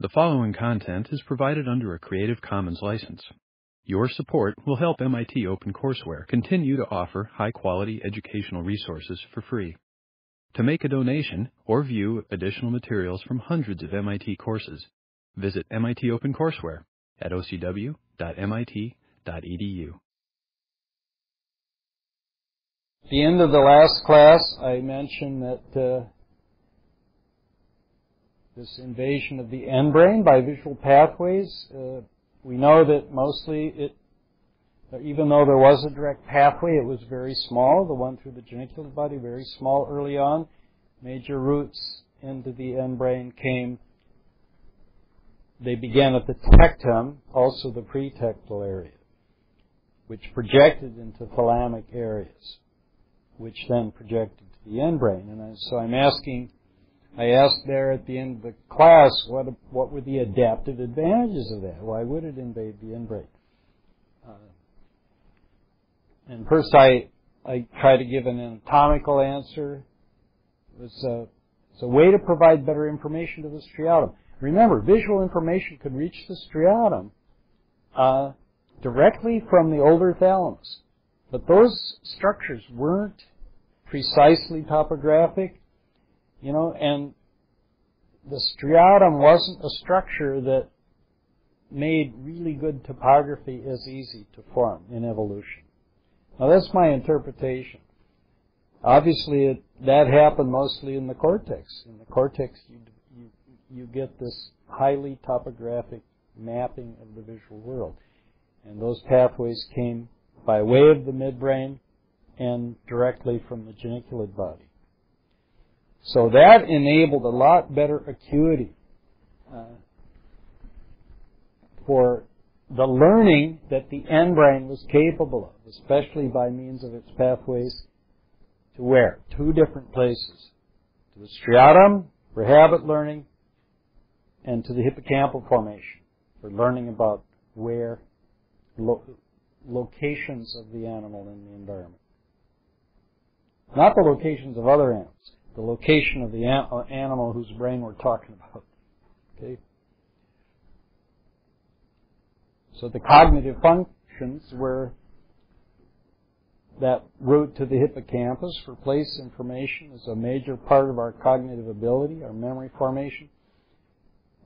The following content is provided under a Creative Commons license. Your support will help MIT OpenCourseware continue to offer high-quality educational resources for free. To make a donation or view additional materials from hundreds of MIT courses, visit MIT OpenCourseware at ocw.mit.edu. At the end of the last class, I mentioned that uh, this invasion of the end brain by visual pathways, uh, we know that mostly it, even though there was a direct pathway, it was very small. The one through the geniculate body, very small early on. Major roots into the end brain came. They began at the tectum, also the pretectal area, which projected into thalamic areas, which then projected to the end brain. And so I'm asking I asked there at the end of the class what what were the adaptive advantages of that? Why would it invade the brain? Uh, and first, I I try to give an anatomical answer. It was a, it's a way to provide better information to the striatum. Remember, visual information could reach the striatum uh, directly from the older thalamus, but those structures weren't precisely topographic you know, and the striatum wasn't a structure that made really good topography as easy to form in evolution. Now that's my interpretation. Obviously, it, that happened mostly in the cortex. In the cortex, you, you, you get this highly topographic mapping of the visual world. And those pathways came by way of the midbrain and directly from the geniculate body. So that enabled a lot better acuity uh, for the learning that the end brain was capable of, especially by means of its pathways to where? Two different places. To the striatum for habit learning and to the hippocampal formation for learning about where lo- locations of the animal in the environment. Not the locations of other animals the location of the uh, animal whose brain we're talking about. Okay? So the cognitive functions were that route to the hippocampus for place information is a major part of our cognitive ability, our memory formation.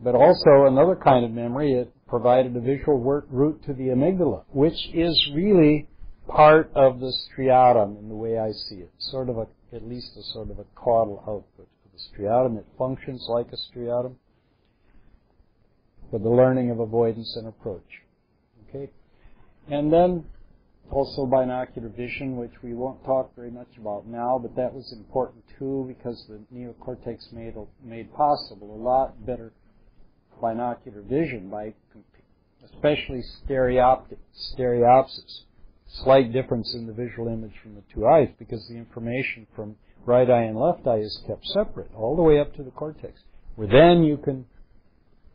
But also another kind of memory, it provided a visual route to the amygdala, which is really part of the striatum in the way I see it. Sort of a at least a sort of a caudal output of the striatum. It functions like a striatum for the learning of avoidance and approach. Okay? And then also binocular vision, which we won't talk very much about now, but that was important too because the neocortex made, made possible a lot better binocular vision by especially stereopsis slight difference in the visual image from the two eyes because the information from right eye and left eye is kept separate all the way up to the cortex, where then you can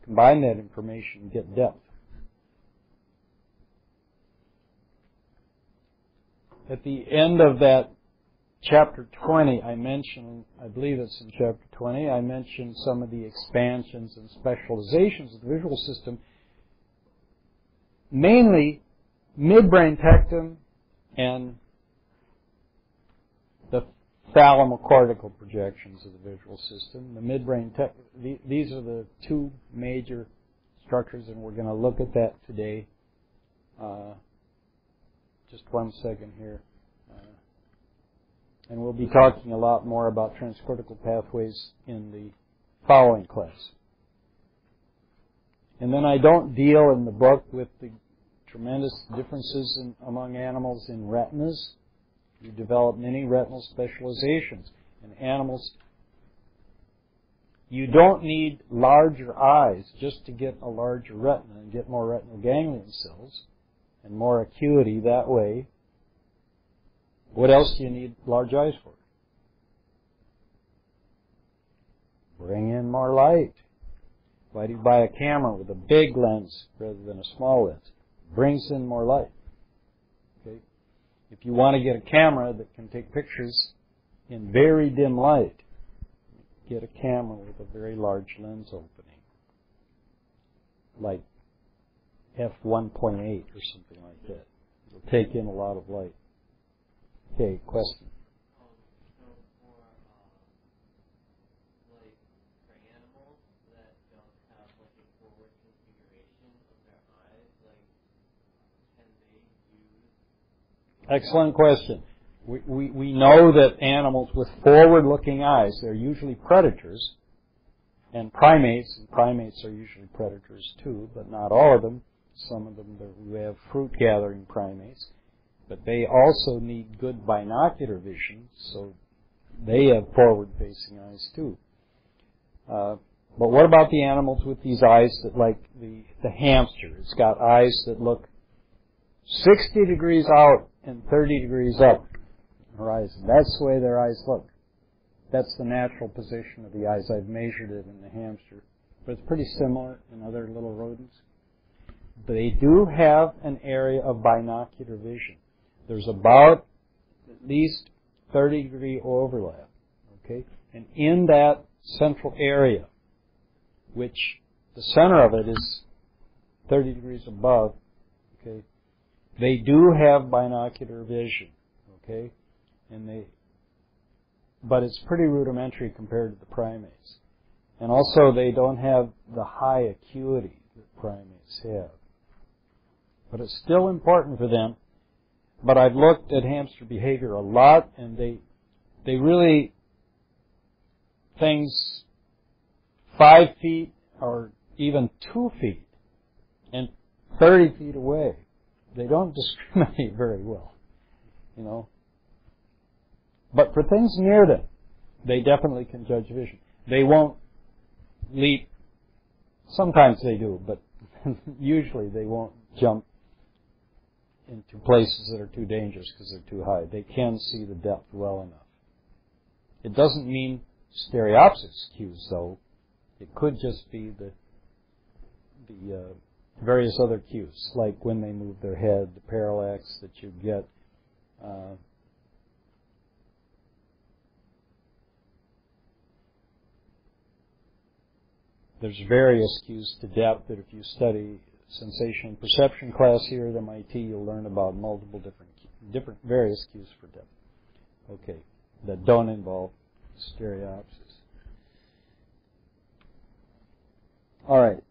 combine that information and get depth. At the end of that chapter 20, I mentioned, I believe it's in chapter 20, I mentioned some of the expansions and specializations of the visual system, mainly midbrain tectum and the thalamocortical projections of the visual system. The midbrain tectum, these are the two major structures, and we're going to look at that today. Uh, just one second here. Uh, and we'll be talking a lot more about transcortical pathways in the following class. And then I don't deal in the book with the tremendous differences in, among animals in retinas. You develop many retinal specializations. In animals, you don't need larger eyes just to get a larger retina and get more retinal ganglion cells and more acuity that way. What else do you need large eyes for? Bring in more light. Why do you buy a camera with a big lens rather than a small lens? Brings in more light. Okay? If you want to get a camera that can take pictures in very dim light, get a camera with a very large lens opening. like f1.8 or something like that. It'll take in a lot of light. Okay, question. Excellent question. We, we, we know that animals with forward-looking eyes, they're usually predators, and primates, and primates are usually predators too, but not all of them. Some of them, we have fruit-gathering primates, but they also need good binocular vision, so they have forward-facing eyes too. Uh, but what about the animals with these eyes that, like the, the hamster? It's got eyes that look 60 degrees out and 30 degrees up horizon. That's the way their eyes look. That's the natural position of the eyes. I've measured it in the hamster. But it's pretty similar in other little rodents. They do have an area of binocular vision. There's about at least 30 degree overlap. Okay? And in that central area, which the center of it is 30 degrees above, they do have binocular vision, okay? And they, but it's pretty rudimentary compared to the primates. And also they don't have the high acuity that primates have. But it's still important for them. But I've looked at hamster behavior a lot and they, they really, things five feet or even two feet and 30 feet away they don't discriminate very well, you know. But for things near them, they definitely can judge vision. They won't leap. Sometimes they do, but usually they won't jump into places that are too dangerous because they're too high. They can see the depth well enough. It doesn't mean stereopsis cues, though. It could just be the the uh, various other cues, like when they move their head, the parallax that you get. Uh, there's various cues to depth that if you study sensation perception class here at MIT, you'll learn about multiple different, different various cues for depth. Okay, that don't involve stereopsis. All right.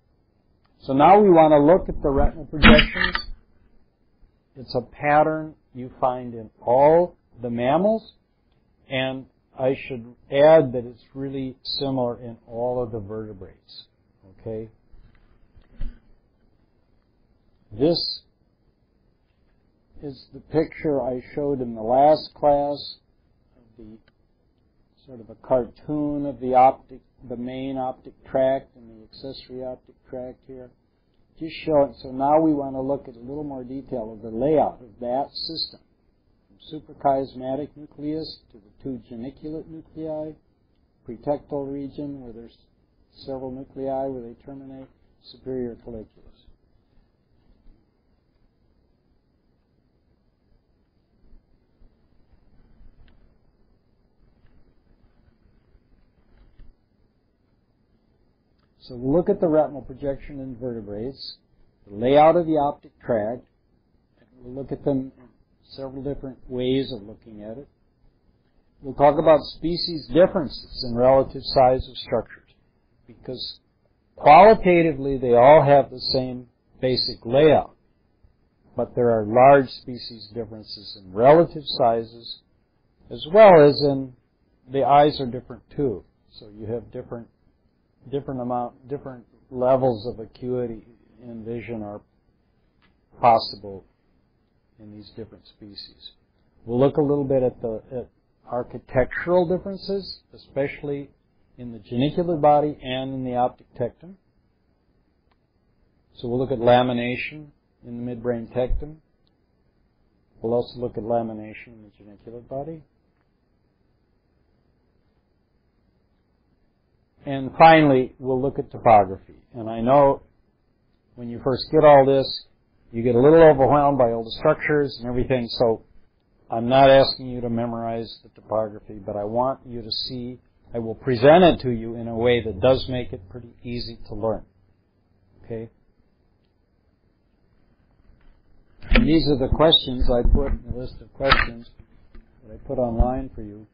So now we want to look at the retinal projections. It's a pattern you find in all the mammals, and I should add that it's really similar in all of the vertebrates. Okay? This is the picture I showed in the last class of the sort of a cartoon of the optic the main optic tract and the accessory optic tract here. Just show it. So now we want to look at a little more detail of the layout of that system. From suprachiasmatic nucleus to the two geniculate nuclei, pretectal region where there's several nuclei where they terminate, superior colliculus. So we'll look at the retinal projection in vertebrates, the layout of the optic tract, and we'll look at them in several different ways of looking at it. We'll talk about species differences in relative size of structures, because qualitatively they all have the same basic layout, but there are large species differences in relative sizes, as well as in the eyes are different too. So you have different different amount, different levels of acuity in vision are possible in these different species. We'll look a little bit at the at architectural differences, especially in the geniculate body and in the optic tectum. So we'll look at lamination in the midbrain tectum. We'll also look at lamination in the geniculate body. And finally, we'll look at topography. And I know when you first get all this, you get a little overwhelmed by all the structures and everything, so I'm not asking you to memorize the topography, but I want you to see, I will present it to you in a way that does make it pretty easy to learn. Okay? And these are the questions I put, the list of questions that I put online for you.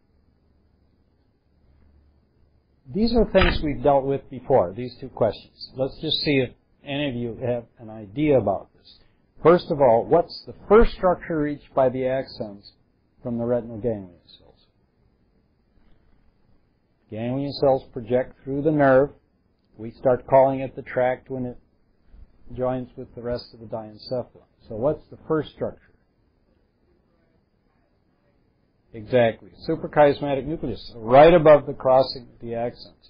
These are things we've dealt with before, these two questions. Let's just see if any of you have an idea about this. First of all, what's the first structure reached by the axons from the retinal ganglion cells? Ganglion cells project through the nerve. We start calling it the tract when it joins with the rest of the diencephalon. So what's the first structure? Exactly. Suprachiasmatic nucleus, right above the crossing of the axons.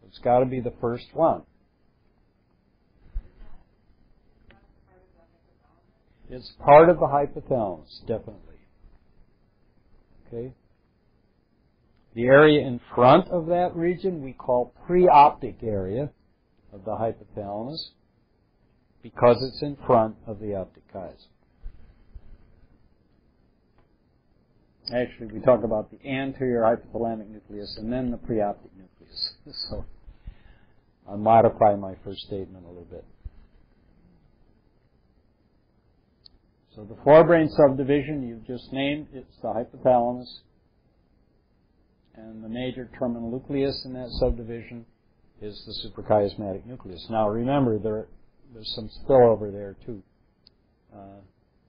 So it's got to be the first one. It's part of the hypothalamus, definitely. Okay? The area in front of that region we call preoptic area of the hypothalamus because it's in front of the optic chiasm. Actually, we talk about the anterior hypothalamic nucleus and then the preoptic nucleus. So I'll modify my first statement a little bit. So the forebrain subdivision you've just named, it's the hypothalamus. And the major terminal nucleus in that subdivision is the suprachiasmatic nucleus. Now remember, there, there's some spillover there too uh,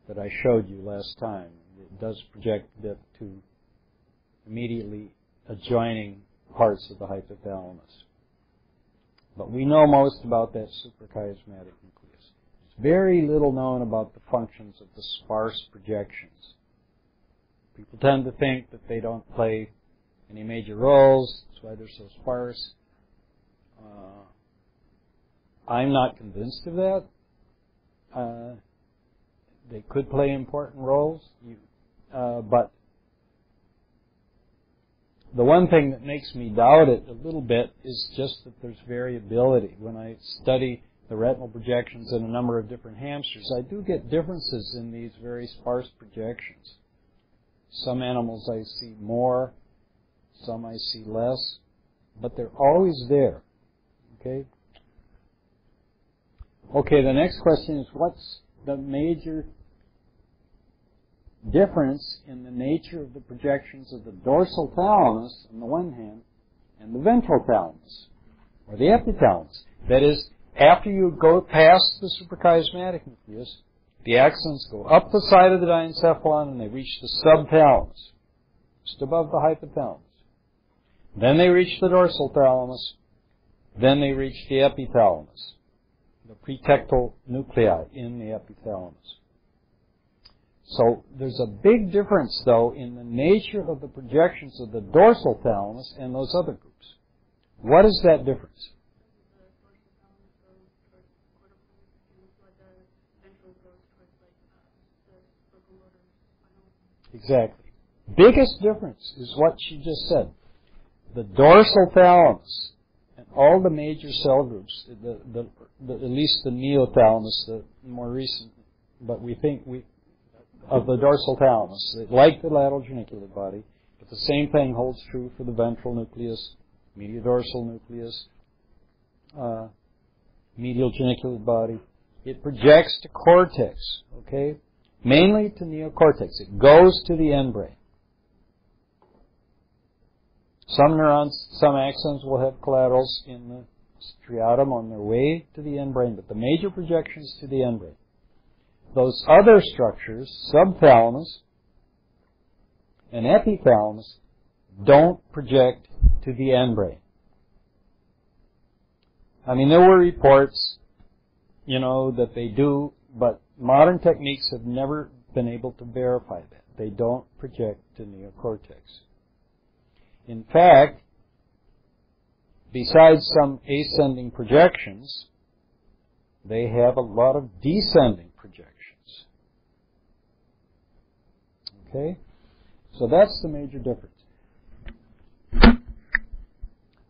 that I showed you last time. It does project to immediately adjoining parts of the hypothalamus. But we know most about that suprachiasmatic nucleus. It's very little known about the functions of the sparse projections. People tend to think that they don't play any major roles. That's why they're so sparse. Uh, I'm not convinced of that. Uh, they could play important roles, you, uh, but the one thing that makes me doubt it a little bit is just that there's variability. When I study the retinal projections in a number of different hamsters, I do get differences in these very sparse projections. Some animals I see more, some I see less, but they're always there. Okay? Okay, the next question is what's the major difference in the nature of the projections of the dorsal thalamus on the one hand and the ventral thalamus or the epithalamus. That is, after you go past the suprachiasmatic nucleus, the axons go up the side of the diencephalon and they reach the subthalamus, just above the hypothalamus. Then they reach the dorsal thalamus. Then they reach the epithalamus, the pretectal nuclei in the epithalamus. So there's a big difference, though, in the nature of the projections of the dorsal thalamus and those other groups. What is that difference? Exactly. Biggest difference is what she just said. The dorsal thalamus and all the major cell groups, the, the, the, at least the neothalamus, the more recent, but we think we of the dorsal thalamus, like the lateral geniculate body, but the same thing holds true for the ventral nucleus, medial dorsal nucleus, uh, medial geniculate body. It projects to cortex, okay? Mainly to neocortex. It goes to the end brain. Some neurons, some axons will have collaterals in the striatum on their way to the end brain, but the major projections to the end brain. Those other structures, subthalamus and epithalamus, don't project to the end brain. I mean, there were reports, you know, that they do, but modern techniques have never been able to verify that. They don't project to neocortex. In fact, besides some ascending projections, they have a lot of descending projections. Okay? So that's the major difference.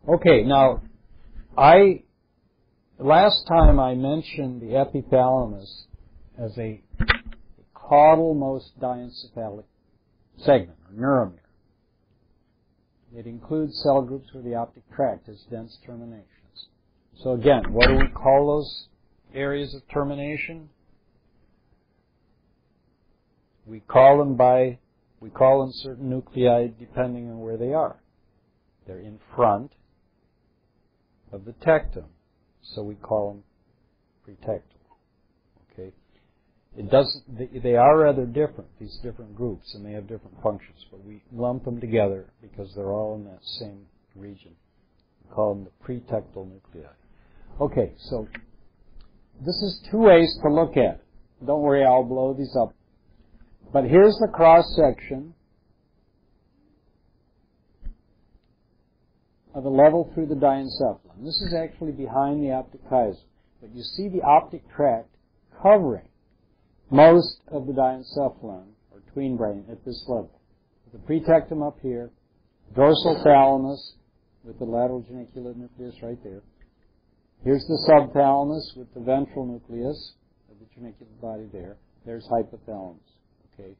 Okay, now, I, last time I mentioned the epithalamus as a caudal most diencephalic segment, or neuromere. It includes cell groups where the optic tract has dense terminations. So again, what do we call those areas of termination? We call them by, we call them certain nuclei depending on where they are. They're in front of the tectum, so we call them pretectal. Okay? It doesn't, they are rather different, these different groups, and they have different functions, but we lump them together because they're all in that same region. We call them the pretectal nuclei. Okay, so this is two ways to look at it. Don't worry, I'll blow these up. But here's the cross section of a level through the diencephalon. This is actually behind the optic chiasm. But you see the optic tract covering most of the diencephalon, or tween brain, at this level. The pretectum up here, dorsal thalamus with the lateral geniculate nucleus right there. Here's the subthalamus with the ventral nucleus of the geniculate body there. There's hypothalamus. Okay,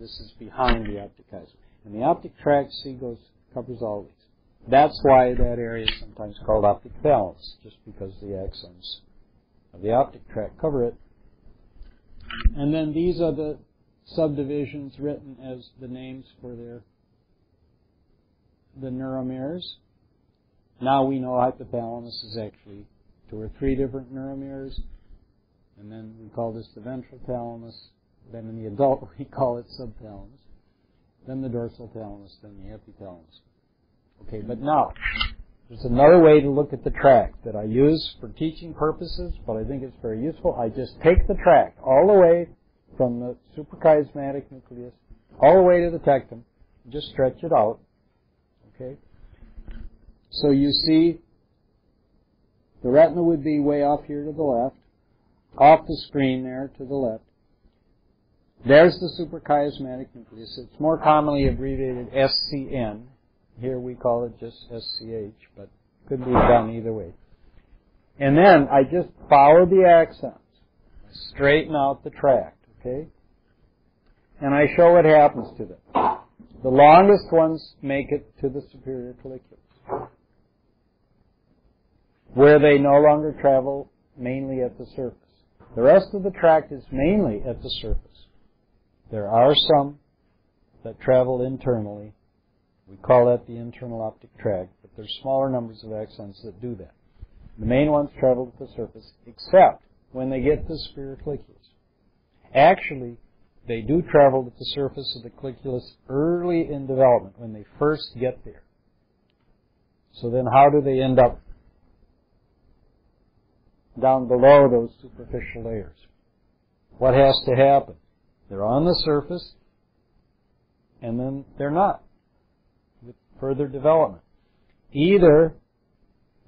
this is behind the optic chiasm. And the optic tract, see, goes covers all these. That's why that area is sometimes called optic thalamus, just because the axons of the optic tract cover it. And then these are the subdivisions written as the names for their the neuromeres. Now we know hypothalamus is actually two or three different neuromeres, and then we call this the ventral thalamus. Then in the adult we call it subthalamus. Then the dorsal thalamus, then the epithalamus. Okay, but now, there's another way to look at the tract that I use for teaching purposes, but I think it's very useful. I just take the tract all the way from the suprachiasmatic nucleus all the way to the tectum, just stretch it out. Okay? So you see the retina would be way off here to the left, off the screen there to the left. There's the suprachiasmatic nucleus. It's more commonly abbreviated SCN, here we call it just SCH, but could be done either way. And then I just follow the axons. Straighten out the tract, okay? And I show what happens to them. The longest ones make it to the superior colliculus, where they no longer travel mainly at the surface. The rest of the tract is mainly at the surface. There are some that travel internally we call that the internal optic tract, but there's smaller numbers of axons that do that. The main ones travel to the surface, except when they get to the colliculus. Actually, they do travel to the surface of the colliculus early in development, when they first get there. So then how do they end up down below those superficial layers? What has to happen? They're on the surface, and then they're not with further development. Either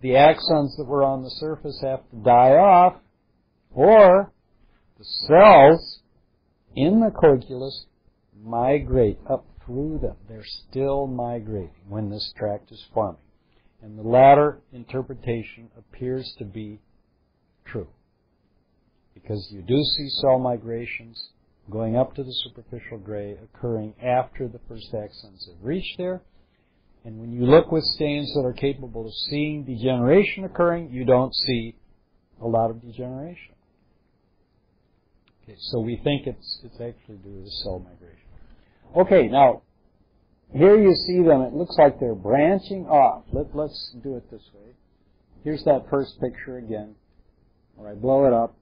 the axons that were on the surface have to die off, or the cells in the colliculus migrate up through them. They're still migrating when this tract is forming. And the latter interpretation appears to be true. Because you do see cell migrations going up to the superficial gray occurring after the first axons have reached there, and when you look with stains that are capable of seeing degeneration occurring, you don't see a lot of degeneration. Okay, so we think it's it's actually due to cell migration. Okay, now here you see them. It looks like they're branching off. Let, let's do it this way. Here's that first picture again, where I blow it up,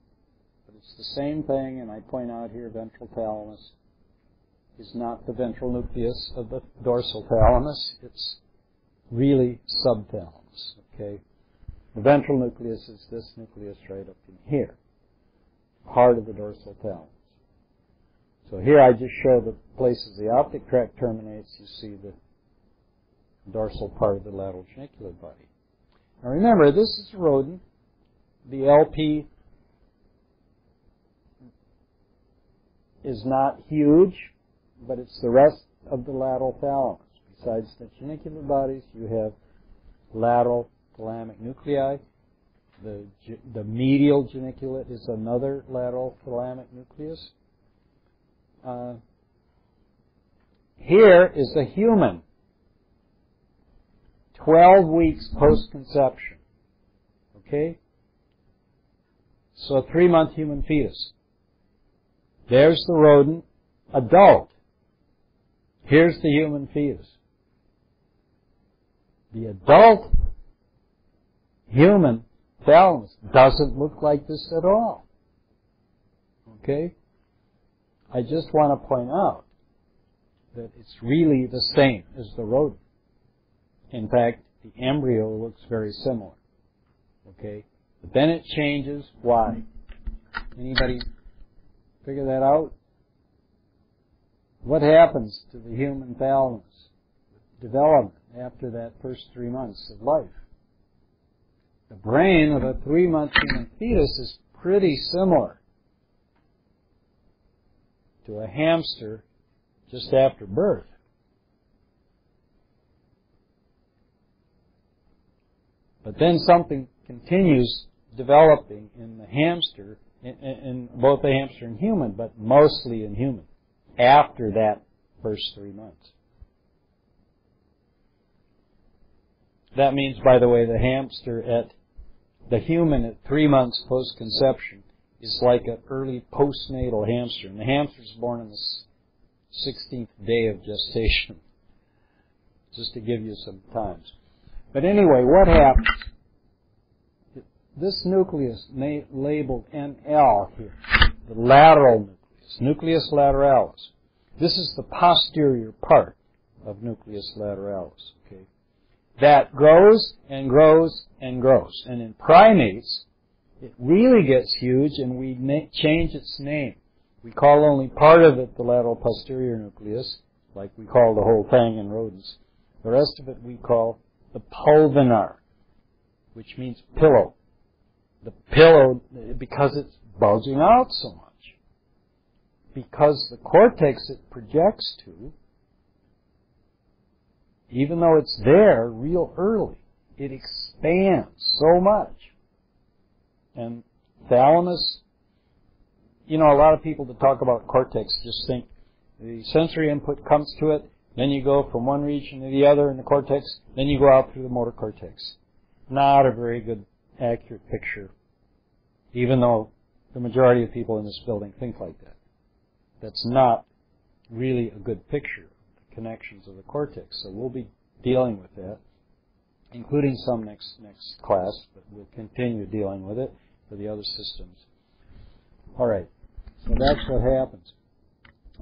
it's the same thing, and I point out here ventral thalamus is not the ventral nucleus of the dorsal thalamus. It's really subthalamus. Okay? The ventral nucleus is this nucleus right up in here, part of the dorsal thalamus. So here I just show the places the optic tract terminates. You see the dorsal part of the lateral geniculate body. Now remember, this is a rodent. The LP is not huge but it's the rest of the lateral thalamus. Besides the genicular bodies, you have lateral thalamic nuclei. The, the medial geniculate is another lateral thalamic nucleus. Uh, here is a human, 12 weeks post-conception. Okay? So a three-month human fetus. There's the rodent adult. Here's the human fetus. The adult human thalamus doesn't look like this at all. Okay? I just want to point out that it's really the same as the rodent. In fact, the embryo looks very similar. Okay? But then it changes. Why? Anybody figure that out? What happens to the human thalamus development after that first three months of life? The brain of a three-month human fetus is pretty similar to a hamster just after birth. But then something continues developing in the hamster, in, in, both the hamster and human, but mostly in human, after that first three months. That means, by the way, the hamster at the human at three months post conception is like an early postnatal hamster. And the hamster is born on the 16th day of gestation. Just to give you some times. But anyway, what happens? This nucleus labeled NL here, the lateral nucleus, nucleus lateralis. This is the posterior part of nucleus lateralis. Okay, that grows and grows and grows, and in primates, it really gets huge, and we change its name. We call only part of it the lateral posterior nucleus, like we call the whole thing in rodents. The rest of it we call the pulvinar, which means pillow the pillow because it's bulging out so much. Because the cortex it projects to, even though it's there real early, it expands so much. And thalamus, you know, a lot of people that talk about cortex just think the sensory input comes to it, then you go from one region to the other in the cortex, then you go out through the motor cortex. Not a very good accurate picture, even though the majority of people in this building think like that. That's not really a good picture the connections of the cortex. So we'll be dealing with that, including some next next class, but we'll continue dealing with it for the other systems. All right. So that's what happens.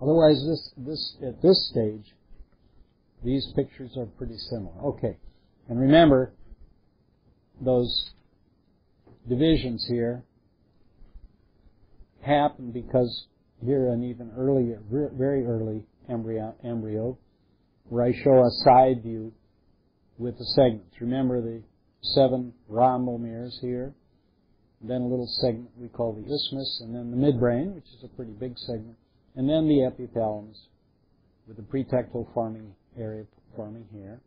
Otherwise, this this at this stage, these pictures are pretty similar. Okay. And remember, those divisions here happen because here an even earlier, very early embryo, embryo, where I show a side view with the segments. Remember the seven rhombomeres here, then a little segment we call the isthmus, and then the midbrain, which is a pretty big segment, and then the epithalamus with the pretectal forming area forming here,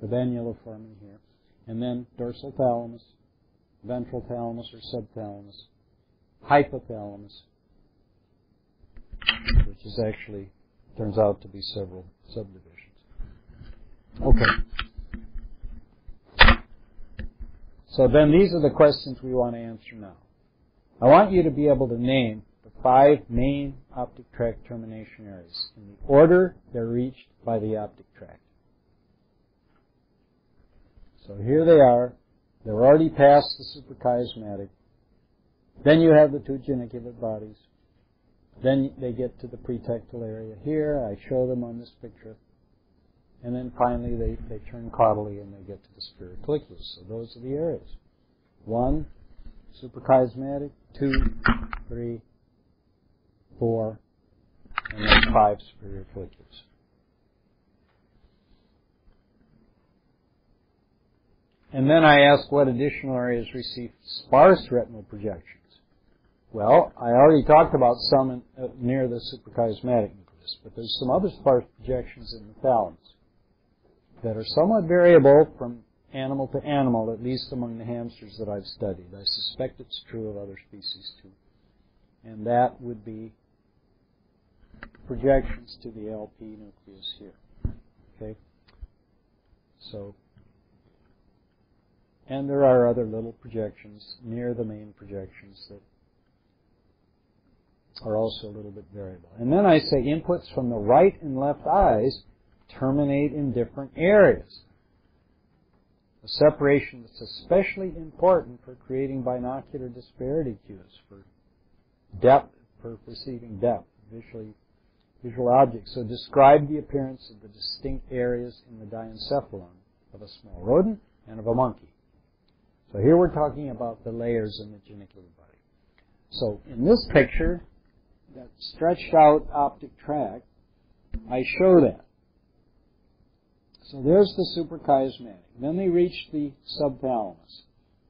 the habenula forming here, and then dorsal thalamus, ventral thalamus or subthalamus, hypothalamus, which is actually turns out to be several subdivisions. Okay. So then these are the questions we want to answer now. I want you to be able to name the five main optic tract termination areas in the order they're reached by the optic tract. So here they are. They're already past the suprachiasmatic. Then you have the two geniculate bodies. Then they get to the pretectal area here. I show them on this picture. And then finally they, they turn caudally and they get to the superior colliculus. So those are the areas. One, suprachiasmatic. Two, three, four, and then five superior And then I ask what additional areas receive sparse retinal projections. Well, I already talked about some in, uh, near the suprachiasmatic nucleus, but there's some other sparse projections in the thalamus that are somewhat variable from animal to animal, at least among the hamsters that I've studied. I suspect it's true of other species too. And that would be projections to the LP nucleus here. Okay? So, and there are other little projections near the main projections that are also a little bit variable. And then I say inputs from the right and left eyes terminate in different areas. A separation that's especially important for creating binocular disparity cues, for depth, for perceiving depth, visually, visual objects. So describe the appearance of the distinct areas in the diencephalon of a small rodent and of a monkey. So here we're talking about the layers in the geniculate body. So in this picture, that stretched out optic tract, I show that. So there's the suprachiasmatic. Then they reach the subthalamus.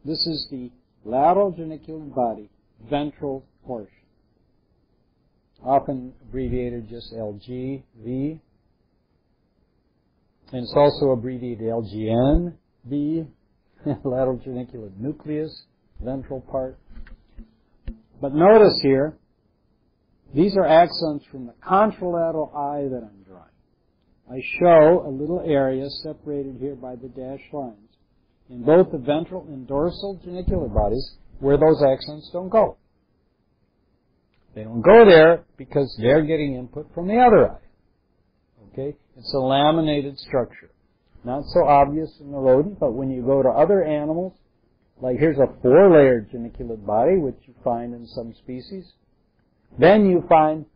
This is the lateral geniculate body, ventral portion. Often abbreviated just LGV. And it's also abbreviated LGNV, lateral geniculate nucleus, ventral part. But notice here, these are axons from the contralateral eye that I'm drawing. I show a little area separated here by the dashed lines in both the ventral and dorsal geniculate bodies where those axons don't go. They don't go there because they're getting input from the other eye. Okay? It's a laminated structure. Not so obvious in the rodent, but when you go to other animals, like here's a four-layered geniculate body, which you find in some species, then you find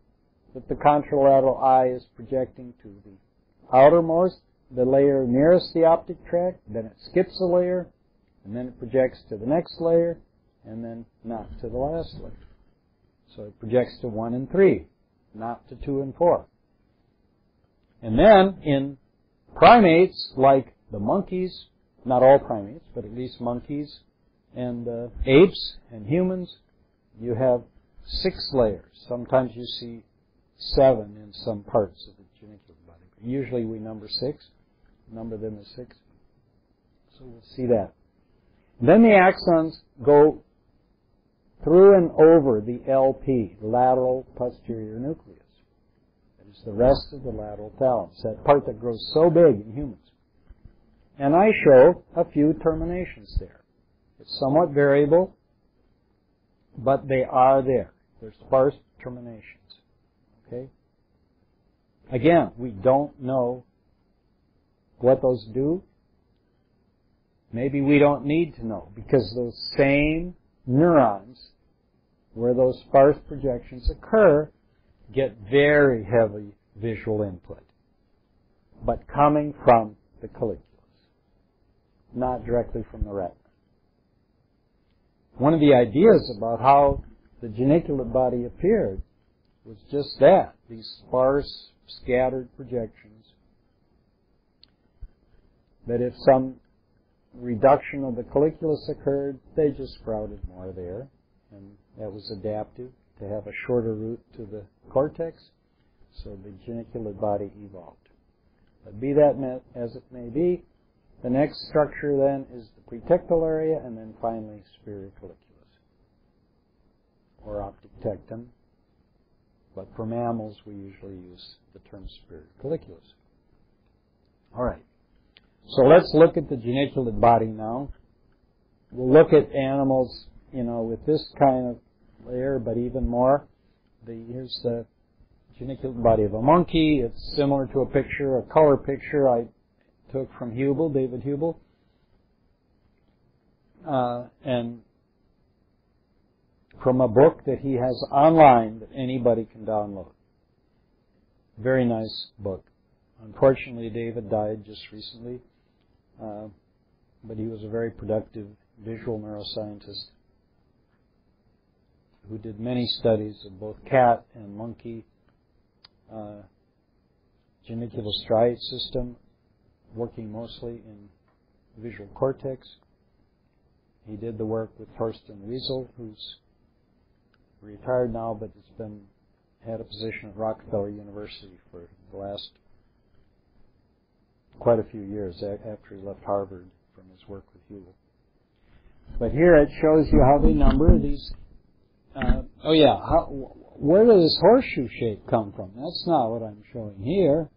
that the contralateral eye is projecting to the outermost, the layer nearest the optic tract, then it skips a layer, and then it projects to the next layer, and then not to the last layer. So it projects to 1 and 3, not to 2 and 4. And then in primates like the monkeys, not all primates, but at least monkeys and uh, apes and humans, you have six layers. Sometimes you see seven in some parts of the geniculate body. Usually we number six, number them as six. So we'll see that. Then the axons go through and over the LP, lateral posterior nucleus. The rest of the lateral thalamus, that part that grows so big in humans. And I show a few terminations there. It's somewhat variable, but they are there. They're sparse terminations. Okay? Again, we don't know what those do. Maybe we don't need to know because those same neurons where those sparse projections occur get very heavy visual input, but coming from the colliculus, not directly from the retina. One of the ideas about how the geniculate body appeared was just that, these sparse, scattered projections. That if some reduction of the colliculus occurred, they just sprouted more there, and that was adaptive to have a shorter route to the cortex, so the geniculate body evolved. But be that as it may be, the next structure then is the pretectal area, and then finally superior colliculus or optic tectum. But for mammals, we usually use the term superior colliculus. All right. So let's look at the geniculate body now. We'll look at animals, you know, with this kind of layer, but even more. The, here's the geniculate body of a monkey. It's similar to a picture, a color picture I took from Hubel, David Hubel. Uh, and from a book that he has online that anybody can download. Very nice book. Unfortunately, David died just recently, uh, but he was a very productive visual neuroscientist who did many studies of both cat and monkey uh, genicular striate system, working mostly in visual cortex. He did the work with Torsten Wiesel, who's retired now, but has been had a position at Rockefeller University for the last quite a few years after he left Harvard from his work with Hubel. But here it shows you how they number these. Uh, oh yeah, how, where does this horseshoe shape come from? That's not what I'm showing here.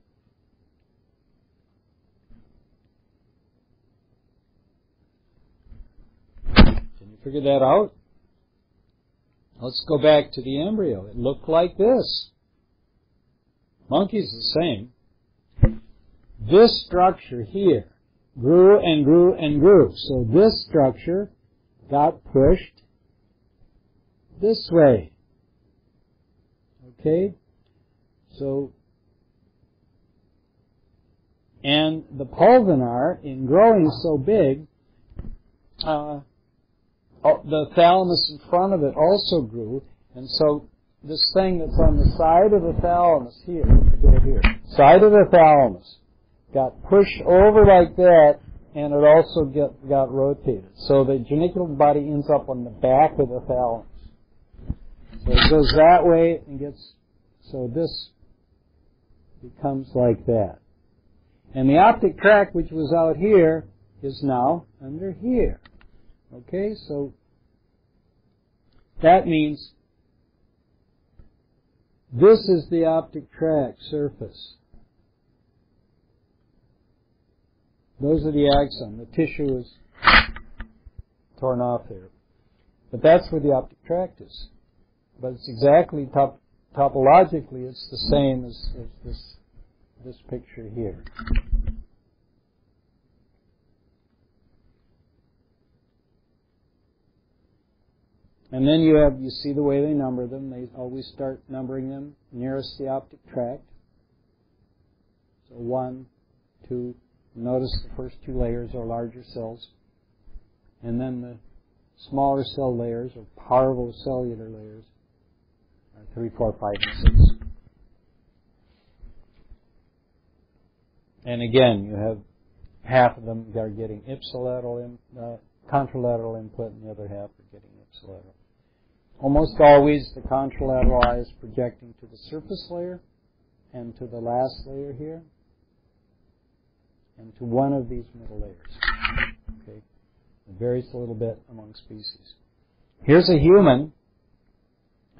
Can you figure that out? Let's go back to the embryo. It looked like this. Monkey's the same. This structure here grew and grew and grew. So this structure got pushed this way. Okay? So, and the pulvinar, in growing so big, uh, the thalamus in front of it also grew, and so this thing that's on the side of the thalamus here, here, side of the thalamus, got pushed over like that, and it also get, got rotated. So the geniculate body ends up on the back of the thalamus. So it goes that way and gets, so this becomes like that. And the optic tract, which was out here, is now under here. Okay, so that means this is the optic tract surface. Those are the axon. The tissue is torn off there. But that's where the optic tract is. But it's exactly top, topologically, it's the same as, as this this picture here. And then you have, you see the way they number them. They always start numbering them nearest the optic tract. So one, two, notice the first two layers are larger cells. And then the smaller cell layers, or parvocellular layers, three, four, five, and six. And again, you have half of them that are getting ipsilateral, uh, contralateral input, and the other half are getting ipsilateral. Almost always the contralateral eye is projecting to the surface layer and to the last layer here and to one of these middle layers. Okay? It varies a little bit among species. Here's a human,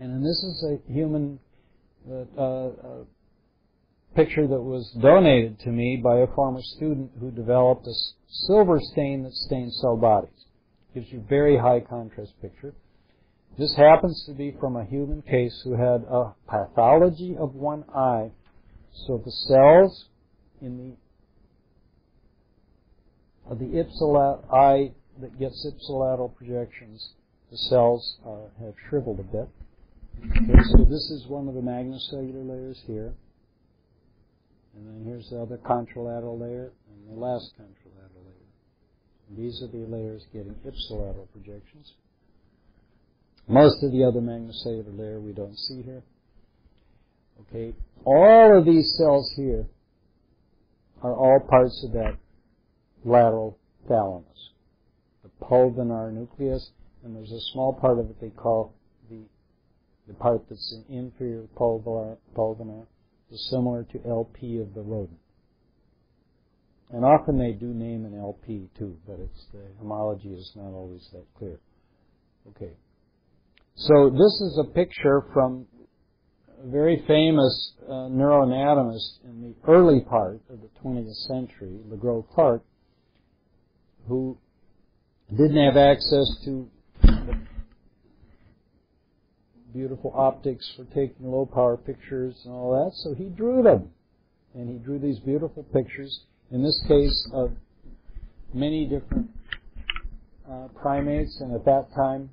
and this is a human uh, uh, picture that was donated to me by a former student who developed a silver stain that stains cell bodies. Gives you a very high contrast picture. This happens to be from a human case who had a pathology of one eye. So the cells in the of the ipsilateral eye that gets ipsilateral projections, the cells uh, have shriveled a bit. Okay, so this is one of the magnocellular layers here. And then here's the other contralateral layer and the last contralateral layer. And these are the layers getting ipsilateral projections. Most of the other magnocellular layer we don't see here. Okay, all of these cells here are all parts of that lateral thalamus, the pulvinar nucleus, and there's a small part of it they call the part that's in inferior pulvinar, is similar to LP of the rodent. And often they do name an LP too, but it's the homology is not always that clear. Okay. So this is a picture from a very famous uh, neuroanatomist in the early part of the 20th century, Le Clark, who didn't have access to beautiful optics for taking low power pictures and all that, so he drew them. And he drew these beautiful pictures, in this case of many different uh, primates, and at that time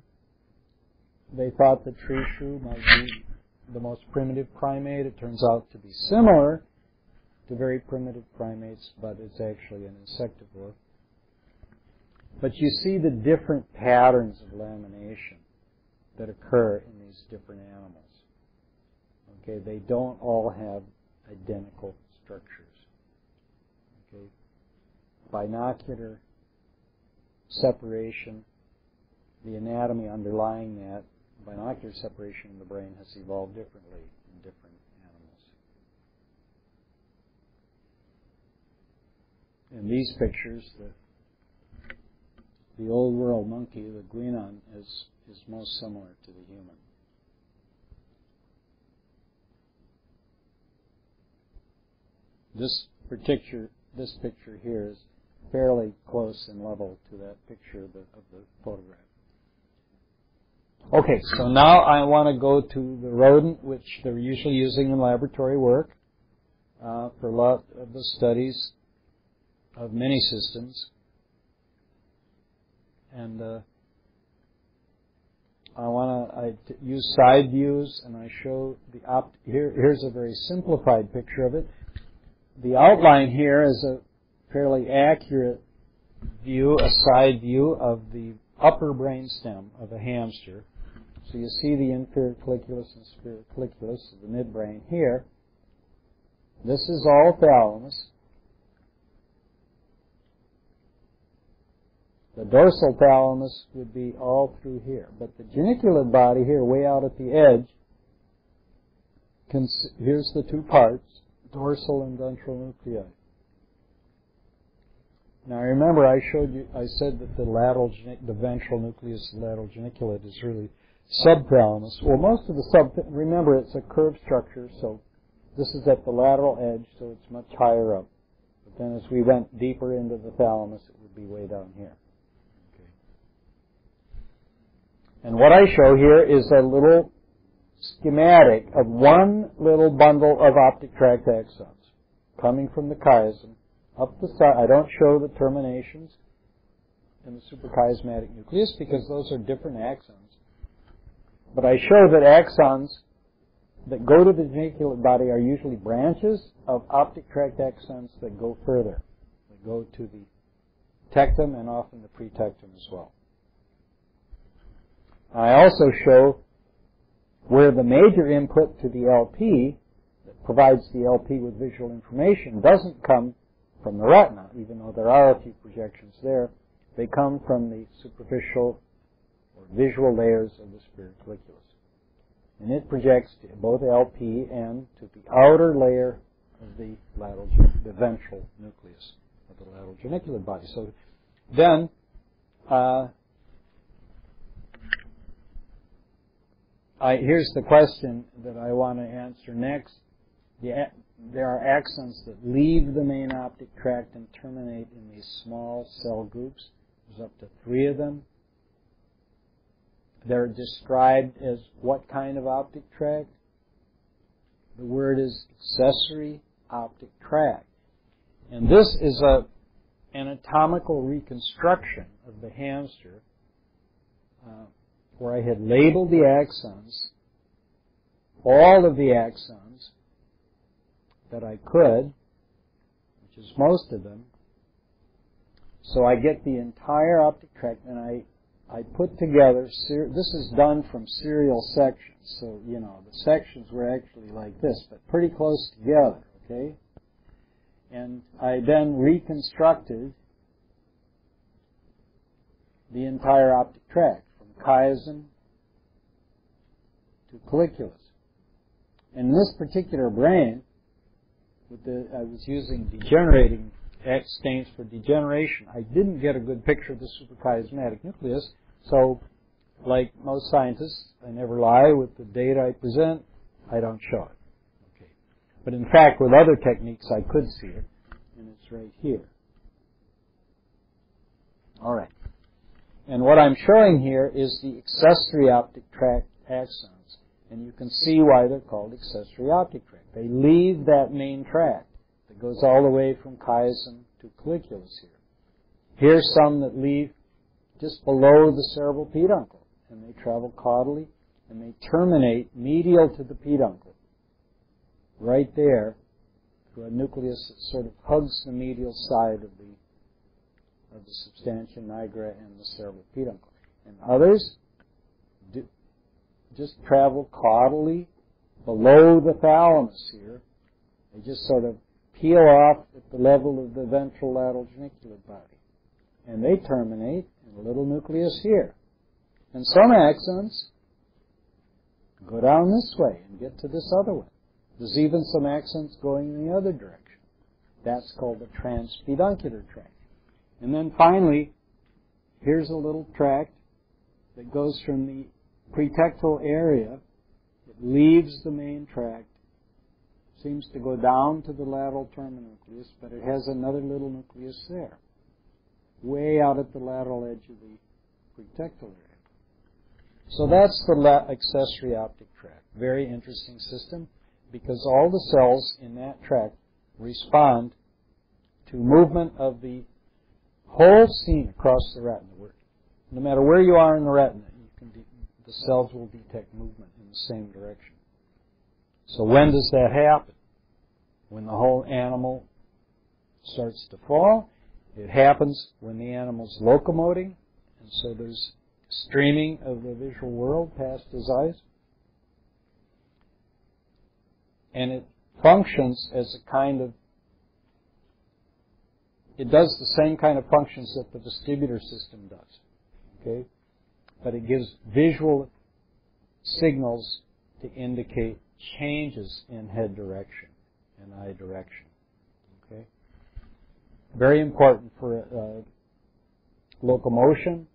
they thought the tree shrew might be the most primitive primate. It turns out to be similar to very primitive primates, but it's actually an insectivore. But you see the different patterns of lamination that occur in these different animals. Okay, they don't all have identical structures. Okay, binocular separation, the anatomy underlying that, binocular separation in the brain has evolved differently in different animals. In these pictures, the the old world monkey, the guenon, is is most similar to the human. This particular this picture here is fairly close in level to that picture of the, of the photograph. Okay, so now I want to go to the rodent, which they're usually using in laboratory work uh, for a lot of the studies of many systems. And uh, I want to I t- use side views, and I show the opt. Here, here's a very simplified picture of it. The outline here is a fairly accurate view, a side view of the upper brain stem of a hamster. So you see the inferior colliculus and superior colliculus of the midbrain here. This is all thalamus. The dorsal thalamus would be all through here. But the geniculate body here, way out at the edge, here's the two parts, dorsal and ventral nuclei. Now remember, I showed you, I said that the lateral, the ventral nucleus, the lateral geniculate is really subthalamus. Well, most of the sub, remember it's a curved structure, so this is at the lateral edge, so it's much higher up. But then as we went deeper into the thalamus, it would be way down here. And what I show here is a little schematic of one little bundle of optic tract axons coming from the chiasm up the side. I don't show the terminations in the suprachiasmatic nucleus because those are different axons. But I show that axons that go to the geniculate body are usually branches of optic tract axons that go further. They go to the tectum and often the pretectum as well. I also show where the major input to the LP that provides the LP with visual information doesn't come from the retina, even though there are a few projections there. They come from the superficial or visual layers of the superior colliculus. And it projects to both LP and to the outer layer of the lateral, the ventral nucleus of the lateral geniculate body. So then, uh, I, here's the question that I want to answer next. The, there are axons that leave the main optic tract and terminate in these small cell groups. There's up to three of them. They're described as what kind of optic tract? The word is accessory optic tract. And this is a anatomical reconstruction of the hamster uh, where I had labeled the axons, all of the axons that I could, which is most of them. So I get the entire optic tract and I, I put together, this is done from serial sections. So, you know, the sections were actually like this, but pretty close together, okay? And I then reconstructed the entire optic tract chiasm to colliculus. In this particular brain, with the, I was using degenerating X stains for degeneration. I didn't get a good picture of the suprachiasmatic nucleus, so like most scientists, I never lie with the data I present. I don't show it. Okay. But in fact, with other techniques, I could see it, and it's right here. All right. And what I'm showing here is the accessory optic tract axons. And you can see why they're called accessory optic tract. They leave that main tract that goes all the way from chiasm to colliculus here. Here's some that leave just below the cerebral peduncle. And they travel caudally and they terminate medial to the peduncle. Right there through a nucleus that sort of hugs the medial side of the of the substantia nigra and the cerebral peduncle. And others do, just travel caudally below the thalamus here. They just sort of peel off at the level of the ventral lateral geniculate body. And they terminate in a little nucleus here. And some axons go down this way and get to this other one. There's even some axons going in the other direction. That's called the transpeduncular tract. And then finally, here's a little tract that goes from the pretectal area. It leaves the main tract, seems to go down to the lateral terminal nucleus, but it has another little nucleus there, way out at the lateral edge of the pretectal area. So that's the accessory optic tract. Very interesting system because all the cells in that tract respond to movement of the whole scene across the retina. No matter where you are in the retina, de- the cells will detect movement in the same direction. So when does that happen? When the whole animal starts to fall. It happens when the animal's locomoting, and so there's streaming of the visual world past his eyes. And it functions as a kind of it does the same kind of functions that the vestibular system does. Okay? But it gives visual signals to indicate changes in head direction and eye direction. Okay? Very important for uh, locomotion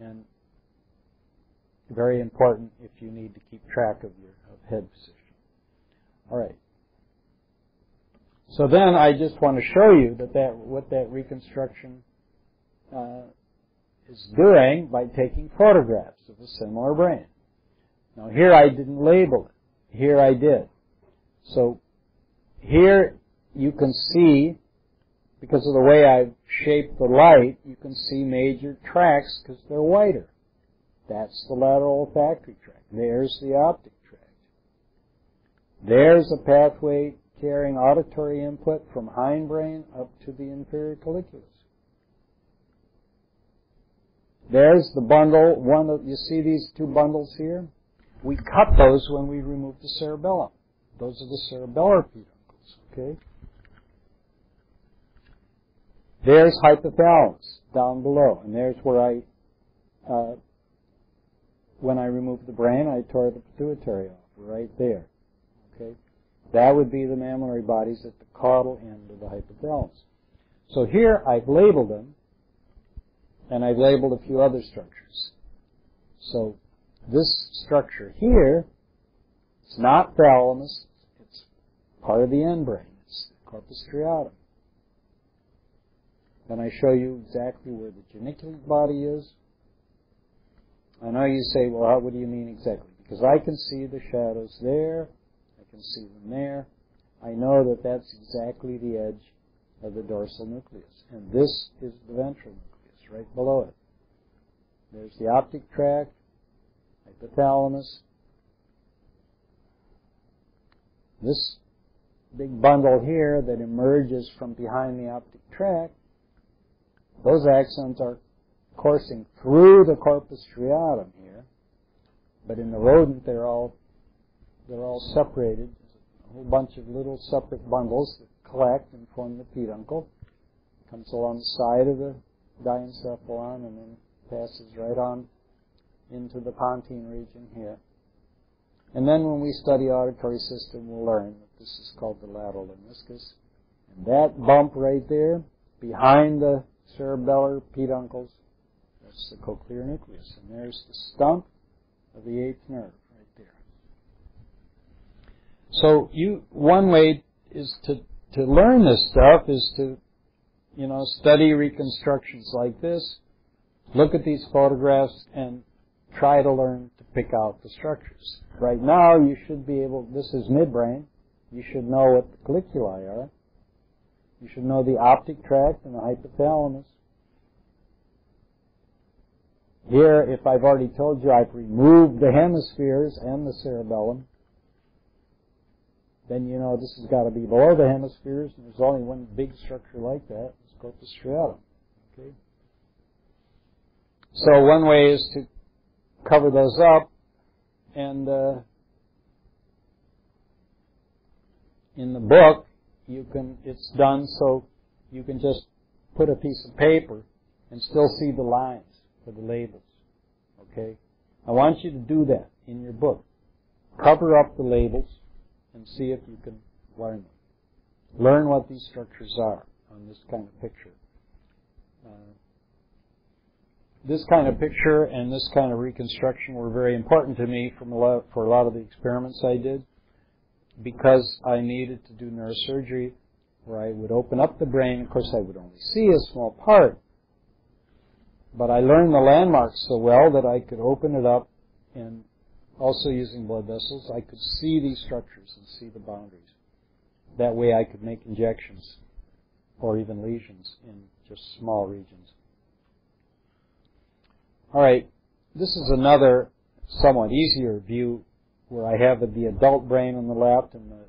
and very important if you need to keep track of your of head position. All right. So then I just want to show you that, that what that reconstruction uh, is doing by taking photographs of a similar brain. Now here I didn't label it. Here I did. So here you can see, because of the way I've shaped the light, you can see major tracks because they're whiter. That's the lateral olfactory tract. There's the optic tract. There's a pathway carrying auditory input from hindbrain up to the inferior colliculus. There's the bundle. One of, you see these two bundles here? We cut those when we remove the cerebellum. Those are the cerebellar peduncles, okay? There's hypothalamus down below, and there's where I, uh, when I removed the brain, I tore the pituitary off, right there, okay? That would be the mammillary bodies at the caudal end of the hypothalamus. So here I've labeled them, and I've labeled a few other structures. So this structure here, it's not thalamus, it's part of the end brain. It's the corpus striatum. Then I show you exactly where the geniculate body is. I know you say, well, what do you mean exactly? Because I can see the shadows there, can see them there. I know that that's exactly the edge of the dorsal nucleus. And this is the ventral nucleus, right below it. There's the optic tract, hypothalamus. This big bundle here that emerges from behind the optic tract, those axons are coursing through the corpus striatum here, but in the rodent they're all they're all separated. a whole bunch of little separate bundles that collect and form the peduncle. Comes along the side of the diencephalon and then passes right on into the pontine region here. And then when we study auditory system, we'll learn that this is called the lateral lemniscus. And that bump right there, behind the cerebellar peduncles, that's the cochlear nucleus. And there's the stump of the eighth nerve. So you, one way is to, to learn this stuff is to, you know, study reconstructions like this, look at these photographs and try to learn to pick out the structures. Right now, you should be able, this is midbrain, you should know what the colliculi are. You should know the optic tract and the hypothalamus. Here, if I've already told you I've removed the hemispheres and the cerebellum, then you know this has got to be below the hemispheres, and there's only one big structure like that. It's corpus striatum. Okay. So one way is to cover those up, and uh, in the book, you can it's done so you can just put a piece of paper and still see the lines for the labels. Okay? I want you to do that in your book. Cover up the labels and see if you can learn them. Learn what these structures are on this kind of picture. Uh, this kind of picture and this kind of reconstruction were very important to me from a lot, for a lot of the experiments I did because I needed to do neurosurgery where I would open up the brain. Of course, I would only see a small part, but I learned the landmarks so well that I could open it up and also using blood vessels, I could see these structures and see the boundaries. That way I could make injections or even lesions in just small regions. Alright, this is another somewhat easier view where I have the adult brain on the left and the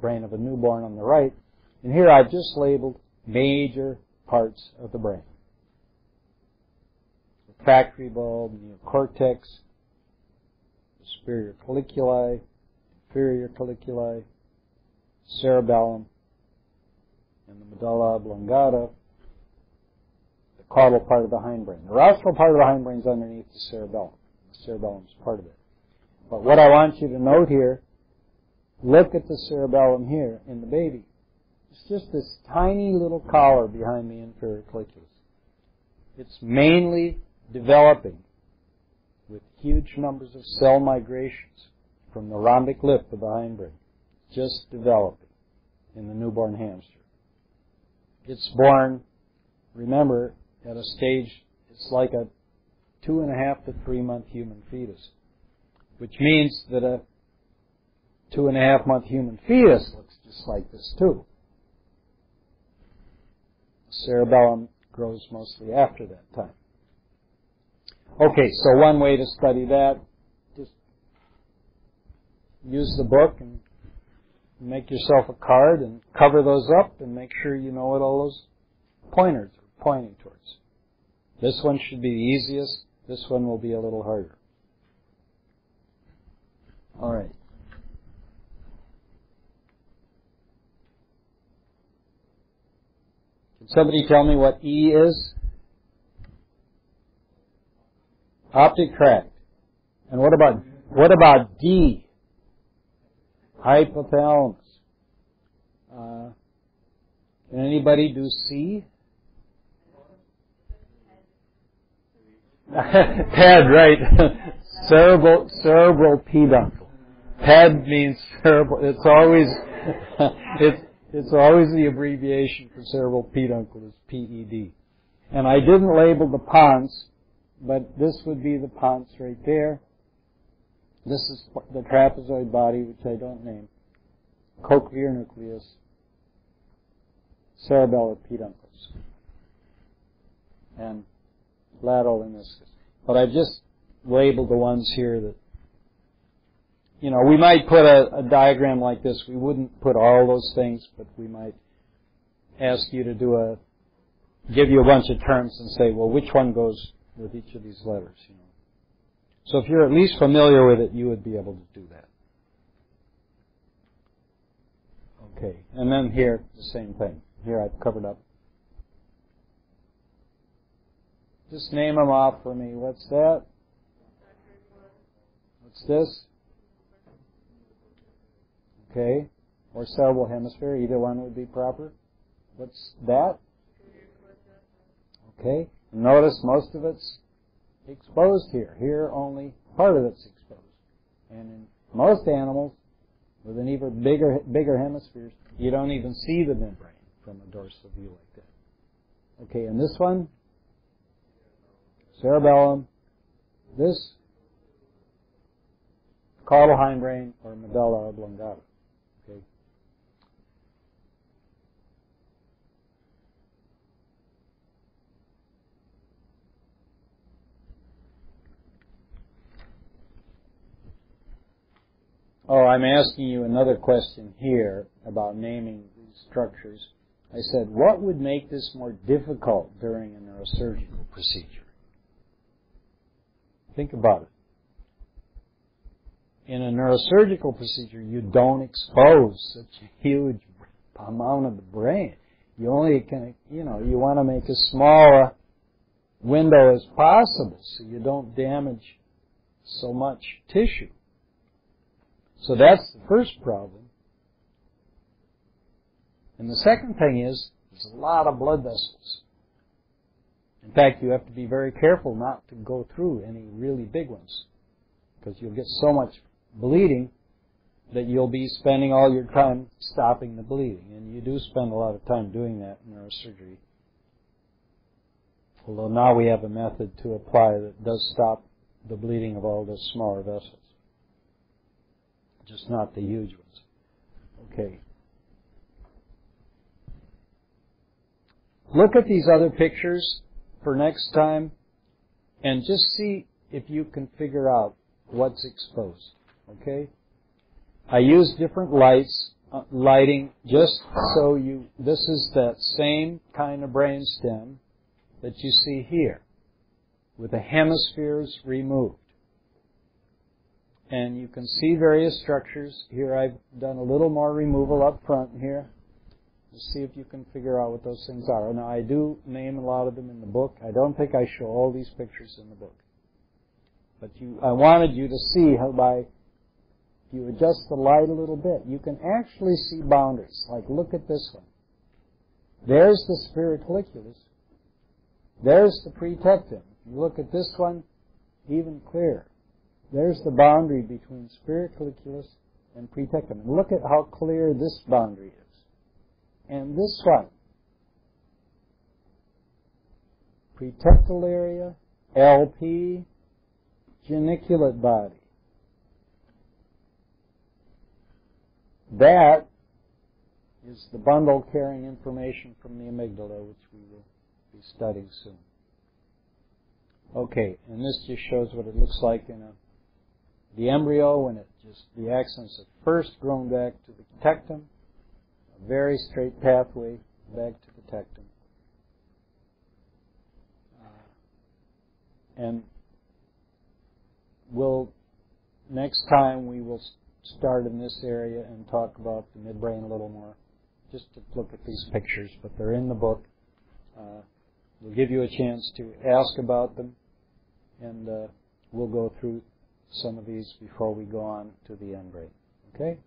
brain of a newborn on the right. And here I've just labeled major parts of the brain. Olfactory bulb, neocortex, the superior colliculi, inferior colliculi, cerebellum, and the medulla oblongata, the caudal part of the hindbrain. The rostral part of the hindbrain is underneath the cerebellum. The cerebellum is part of it. But what I want you to note here, look at the cerebellum here in the baby. It's just this tiny little collar behind the inferior colliculus. It's mainly developing with huge numbers of cell migrations from the rhombic lip of the hindbrain. Just developing in the newborn hamster. It's born, remember, at a stage, it's like a two and a half to three month human fetus which means that a two and a half month human fetus looks just like this too. The Cerebellum grows mostly after that time. Okay, so one way to study that, just use the book and make yourself a card and cover those up and make sure you know what all those pointers are pointing towards. This one should be the easiest. This one will be a little harder. All right. Can somebody tell me what E is? Optic tract. And what about what about D? Hypothalamus. Uh, can anybody do C? Head, right. cerebral cerebral peduncle. PED means cerebral. It's always it's it's always the abbreviation for cerebral peduncle is PED. And I didn't label the pons, but this would be the pons right there. This is the trapezoid body, which I don't name. Cochlear nucleus, cerebellar peduncles, and lateral lemniscus. But I've just labeled the ones here that you know, we might put a, a, diagram like this. We wouldn't put all those things, but we might ask you to do a, give you a bunch of terms and say, well, which one goes with each of these letters, you know. So if you're at least familiar with it, you would be able to do that. Okay, and then here, the same thing. Here I've covered up. Just name them off for me. What's that? What's this? Okay? Or cerebral hemisphere, either one would be proper. What's that? Okay? Notice most of it's exposed here. Here only part of it's exposed. And in most animals, with an even bigger, bigger hemispheres, you don't even see the membrane from a dorsal view like that. Okay, and this one, cerebellum, this, caudal hindbrain, or medulla oblongata. Oh, I'm asking you another question here about naming these structures. I said, what would make this more difficult during a neurosurgical procedure? Think about it. In a neurosurgical procedure, you don't expose such a huge amount of the brain. You only can, you know, you want to make as small a window as possible so you don't damage so much tissue. So that's the first problem. And the second thing is, there's a lot of blood vessels. In fact, you have to be very careful not to go through any really big ones. Because you'll get so much bleeding that you'll be spending all your time stopping the bleeding. And you do spend a lot of time doing that in neurosurgery. Although now we have a method to apply that does stop the bleeding of all the smaller vessels. Just not the huge ones. Okay. Look at these other pictures for next time and just see if you can figure out what's exposed. Okay? I use different lights, uh, lighting, just so you, this is that same kind of brainstem that you see here, with the hemispheres removed. And you can see various structures. Here I've done a little more removal up front here. Let's see if you can figure out what those things are. Now I do name a lot of them in the book. I don't think I show all these pictures in the book. But you, I wanted you to see how by, if you adjust the light a little bit, you can actually see boundaries. Like look at this one. There's the superior colliculus. There's the pretectum. You look at this one, even clearer. There's the boundary between superior colliculus and pretectum. Look at how clear this boundary is and this one. Pretectal area, LP, geniculate body. That is the bundle carrying information from the amygdala, which we will be studying soon. Okay, and this just shows what it looks like in a, the embryo when it just the axons have first grown back to the tectum, a very straight pathway back to the tectum. Uh, and we'll, next time we will start in this area and talk about the midbrain a little more. Just to look at these pictures, but they're in the book. Uh, we'll give you a chance to ask about them, and uh, we'll go through some of these before we go on to the end brain. Okay?